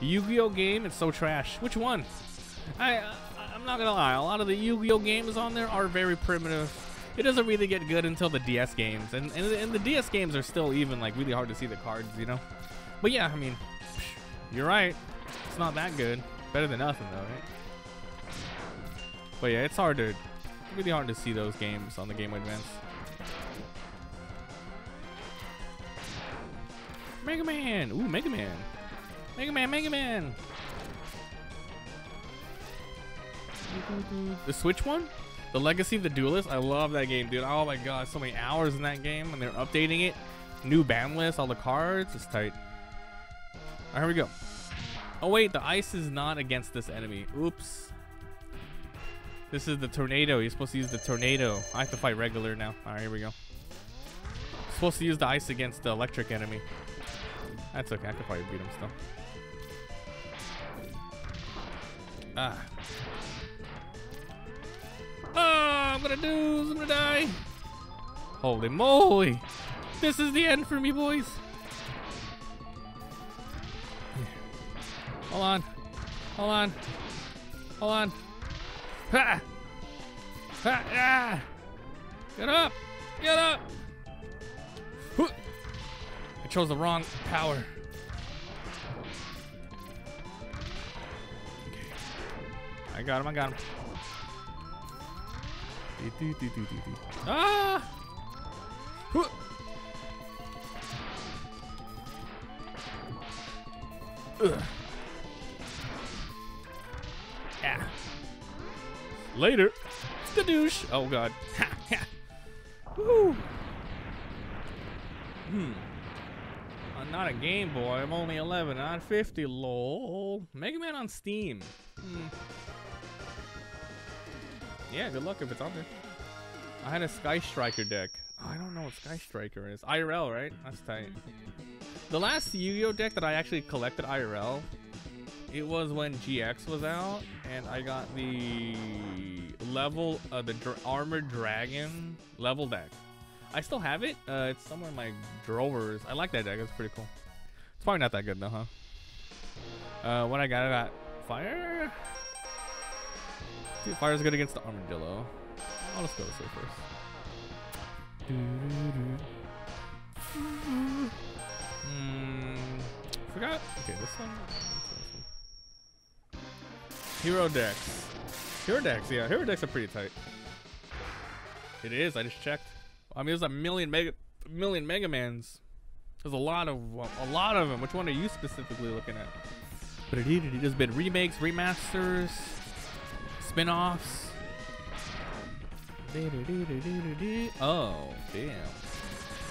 Yu-Gi-Oh game, it's so trash. Which one? I, I I'm not gonna lie. A lot of the Yu-Gi-Oh games on there are very primitive. It doesn't really get good until the DS games, and and, and the DS games are still even like really hard to see the cards, you know. But yeah, I mean, you're right. It's not that good. Better than nothing though, right? But yeah, it's hard to really hard to see those games on the Game Boy Advance. Mega Man! Ooh, Mega Man! Mega Man, Mega Man! The Switch one? The Legacy of the Duelist? I love that game, dude. Oh my god, so many hours in that game, and they're updating it. New ban list, all the cards. It's tight. Alright, here we go. Oh wait, the ice is not against this enemy. Oops. This is the tornado. You're supposed to use the tornado. I have to fight regular now. Alright, here we go. Supposed to use the ice against the electric enemy. That's okay. I can probably beat him still. Ah. Ah, I'm gonna do. I'm gonna die. Holy moly. This is the end for me, boys. Hold on. Hold on. Hold on. Ha! Ha! Ah! Get up! Get up! I chose the wrong power. I got him, I got him. Ah! Ugh. Yeah. Later. douche. Oh god. Woo. Hmm. I'm not a Game Boy. I'm only 11, not 50. Lol. Mega Man on Steam. Hmm. Yeah, good luck if it's on there. I had a Sky Striker deck. Oh, I don't know what Sky Striker is. IRL, right? That's tight. The last Yu-Gi-Oh deck that I actually collected IRL, it was when GX was out, and I got the level, uh, the Armored Dragon level deck. I still have it. Uh, it's somewhere in my drawers. I like that deck. It's pretty cool. It's probably not that good though, huh? Uh, what I got, I got fire. Dude, fire's good against the armadillo. I'll just go this way first. Hmm. Forgot. Okay, this one. Hero decks. Hero decks, yeah. Hero decks are pretty tight. It is. I just checked. I mean, there's a million mega, million Mega Mans. There's a lot of, a lot of them. Which one are you specifically looking at? But it has been remakes, remasters, spin-offs. Oh, damn.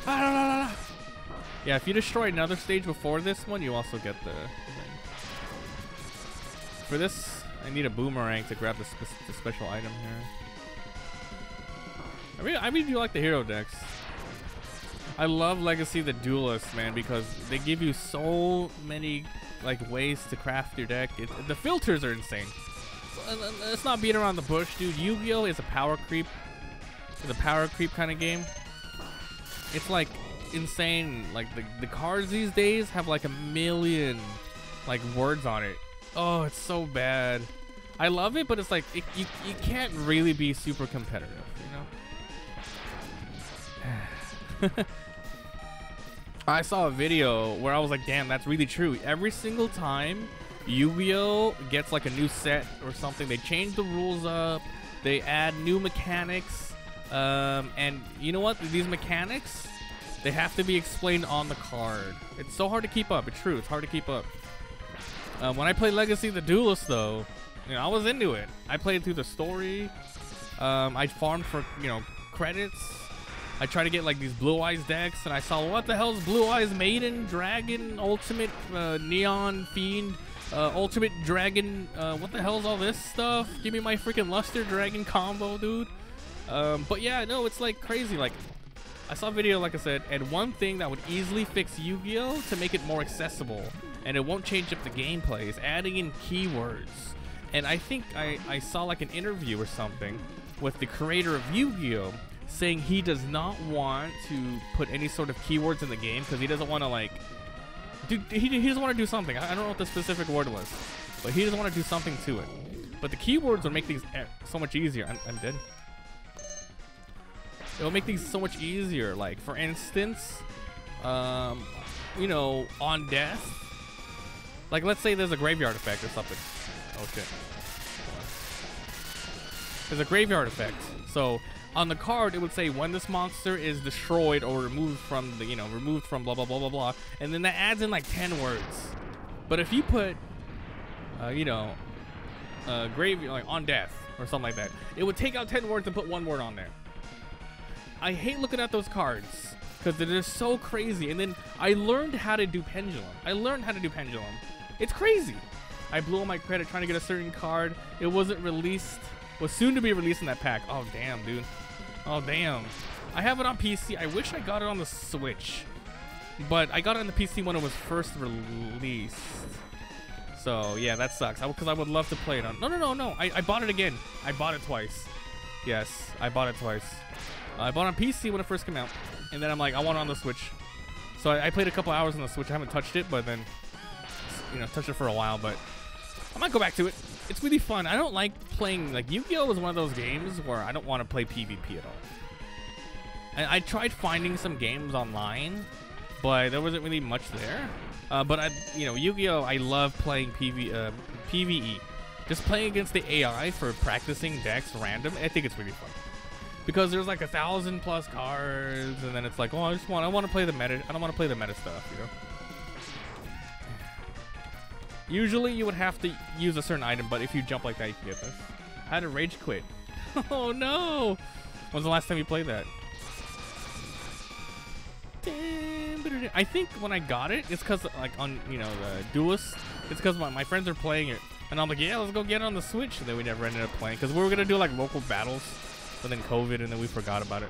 Ah, yeah, if you destroy another stage before this one, you also get the thing. For this, I need a boomerang to grab the, spe the special item here. I mean, I mean, you like the hero decks. I love Legacy the Duelist, man, because they give you so many like ways to craft your deck. It, the filters are insane. Uh, Let's not beat around the bush, dude. Yu-Gi-Oh is a power creep. It's a power creep kind of game. It's like insane. Like the the cards these days have like a million like words on it. Oh, it's so bad. I love it, but it's like it, you you can't really be super competitive. You know. I saw a video where I was like, damn, that's really true. Every single time Yu-Gi-Oh gets like a new set or something, they change the rules up, they add new mechanics, um, and you know what? These mechanics, they have to be explained on the card. It's so hard to keep up. It's true. It's hard to keep up. Um, when I played Legacy the Duelist, though, you know, I was into it. I played through the story. Um, I farmed for, you know, credits. I tried to get like these Blue Eyes decks, and I saw what the hell is Blue Eyes Maiden, Dragon, Ultimate, uh, Neon Fiend, uh, Ultimate Dragon. Uh, what the hell is all this stuff? Give me my freaking Luster Dragon combo, dude. Um, but yeah, no, it's like crazy. Like, I saw a video, like I said, and one thing that would easily fix Yu-Gi-Oh to make it more accessible, and it won't change up the gameplay, is adding in keywords. And I think I, I saw like an interview or something with the creator of Yu-Gi-Oh saying he does not want to put any sort of keywords in the game because he doesn't want to like dude, he, he doesn't want to do something. I, I don't know what the specific word was, but he doesn't want to do something to it. But the keywords would make things e- so much easier. I'm, I'm dead. It'll make things so much easier. Like, for instance, um, you know, on death. Like, let's say there's a graveyard effect or something. Oh, shit. There's a graveyard effect. So, on the card, it would say when this monster is destroyed or removed from the, you know, removed from blah, blah, blah, blah, blah. And then that adds in like 10 words. But if you put, uh, you know, uh, grave, like on death or something like that, it would take out 10 words and put one word on there. I hate looking at those cards because they're just so crazy. And then I learned how to do pendulum. I learned how to do pendulum. It's crazy. I blew all my credit trying to get a certain card. It wasn't released. Was soon to be released in that pack. Oh damn, dude. Oh damn. I have it on PC. I wish I got it on the Switch, but I got it on the PC when it was first released. So yeah, that sucks. Because I, I, would love to play it on. No, no, no, no. I, I bought it again. I bought it twice. Yes, I bought it twice. I bought it on PC when it first came out, and then I'm like, I want it on the Switch. So I, I played a couple hours on the Switch. I haven't touched it, but then you know touched it for a while. But I might go back to it. It's really fun. I don't like playing like Yu-Gi-Oh is one of those games where I don't want to play PvP at all. And I tried finding some games online, but there wasn't really much there. Uh, but I, you know, Yu-Gi-Oh, I love playing PV, uh, PVE. Just playing against the AI for practicing decks random. I think it's really fun because there's like a thousand plus cards, and then it's like, oh, I just want, I want to play the meta. I don't want to play the meta stuff, you know. Usually you would have to use a certain item, but if you jump like that, you can get this. I had a rage quit. oh no! When's the last time you played that? I think when I got it, it's because like on you know the Duelist, it's because my, my friends are playing it, and I'm like, yeah, let's go get it on the Switch. And then we never ended up playing because we were gonna do like local battles, but then COVID, and then we forgot about it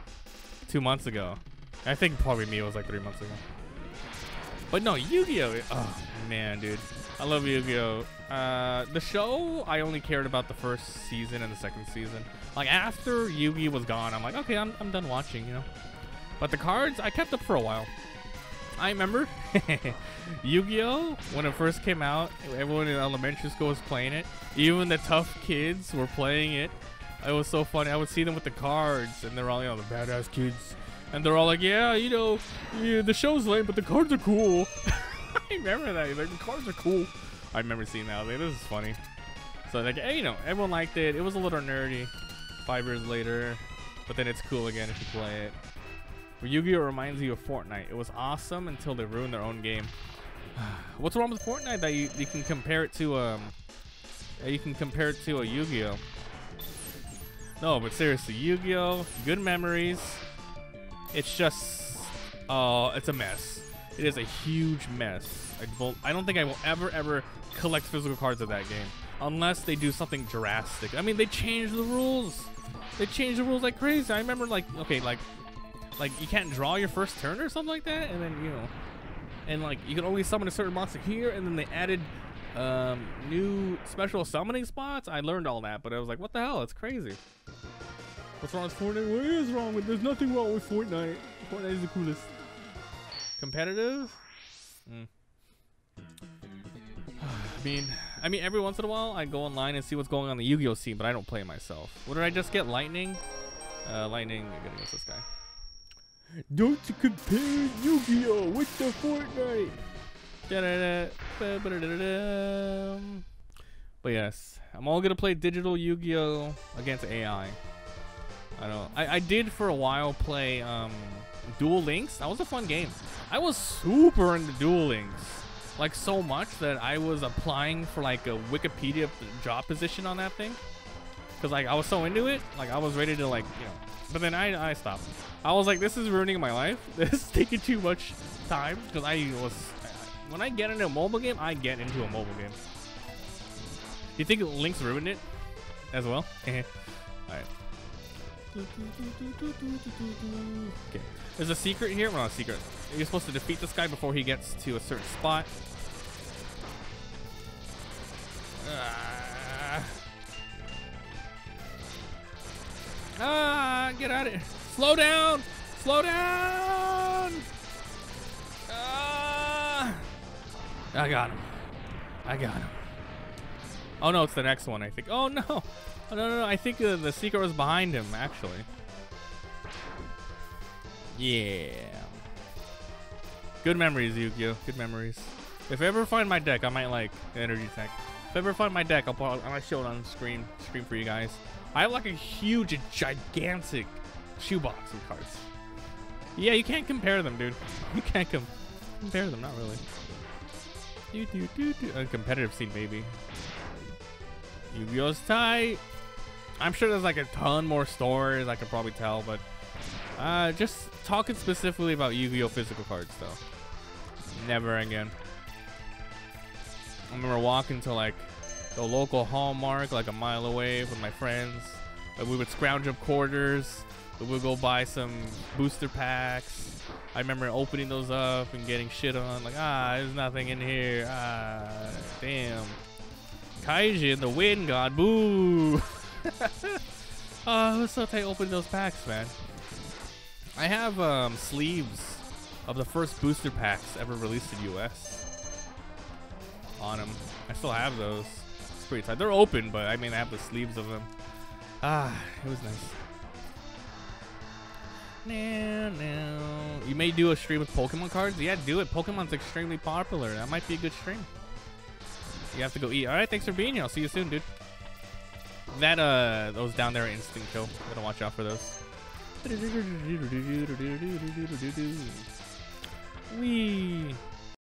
two months ago. I think probably me was like three months ago. But no, Yu-Gi-Oh! Oh man, dude. I love Yugi-Oh! Uh, the show, I only cared about the first season and the second season. Like, after Yu-Gi was gone, I'm like, okay, I'm, I'm done watching, you know? But the cards, I kept up for a while. I remember Yu-Gi-Oh! when it first came out, everyone in elementary school was playing it. Even the tough kids were playing it. It was so funny. I would see them with the cards, and they're all, you know, the badass kids. And they're all like, yeah, you know, yeah, the show's lame, but the cards are cool. I remember that. Like, the cars are cool. I remember seeing that. Like, this is funny. So, like, hey, you know, everyone liked it. It was a little nerdy five years later, but then it's cool again if you play it. Yu-Gi-Oh! reminds you of Fortnite. It was awesome until they ruined their own game. What's wrong with Fortnite that you, you can compare it to um you can compare it to a Yu-Gi-Oh? No, but seriously, Yu-Gi-Oh! Good memories. It's just, oh, uh, it's a mess. It is a huge mess. I, will, I don't think I will ever, ever collect physical cards of that game. Unless they do something drastic. I mean, they changed the rules. They changed the rules like crazy. I remember, like, okay, like, like you can't draw your first turn or something like that, and then you know, and like you can only summon a certain monster here, and then they added um, new special summoning spots. I learned all that, but I was like, what the hell? It's crazy. What's wrong with Fortnite? What is wrong with? There's nothing wrong with Fortnite. Fortnite is the coolest. Competitive? Mm. I mean, I mean, every once in a while, I go online and see what's going on in the Yu-Gi-Oh scene, but I don't play myself. What did I just get? Lightning? Uh, Lightning. Good against this guy. Don't compare Yu-Gi-Oh with the Fortnite. Da -da -da. But yes, I'm all gonna play digital Yu-Gi-Oh against AI. I don't. I, I did for a while play um Duel Links. That was a fun game. I was super into Duel Links. Like so much that I was applying for like a Wikipedia job position on that thing. Cause like I was so into it, like I was ready to like, you know. But then I I stopped. I was like, this is ruining my life. This is taking too much time. Cause I was, when I get into a mobile game, I get into a mobile game. Do you think Links ruined it as well? Alright. Okay. There's a secret here. Well, not a secret. You're supposed to defeat this guy before he gets to a certain spot. Ah, ah get out of here. Slow down. Slow down. Ah. I got him. I got him. Oh no, it's the next one, I think. Oh no. Oh, no, no, no. I think uh, the secret was behind him, actually. Yeah. Good memories, Yu-Gi-Oh. Good memories. If I ever find my deck, I might like energy tank. If I ever find my deck, I'll probably, I might show it on screen, screen for you guys. I have like a huge, gigantic shoebox of cards. Yeah, you can't compare them, dude. You can't com compare them, not really. Do, do, do, do. A competitive scene, maybe. Yu-Gi-Oh's tight. I'm sure there's like a ton more stories I could probably tell, but uh, just talking specifically about Yu-Gi-Oh physical cards, though. Never again. I remember walking to like the local Hallmark, like a mile away with my friends. we would scrounge up quarters. We would go buy some booster packs. I remember opening those up and getting shit on. Like, ah, there's nothing in here. Ah, damn. Kazejin, the wind god. Boo. oh, it was so tight opening those packs, man. I have um, sleeves of the first booster packs ever released in US on them. I still have those. It's pretty tight. They're open, but I mean, I have the sleeves of them. Ah, it was nice. Now, now. You may do a stream with Pokemon cards? Yeah, do it. Pokemon's extremely popular. That might be a good stream. You have to go eat. All right, thanks for being here. I'll see you soon, dude. That, uh, those down there are instant kill. Gotta watch out for those. Wee.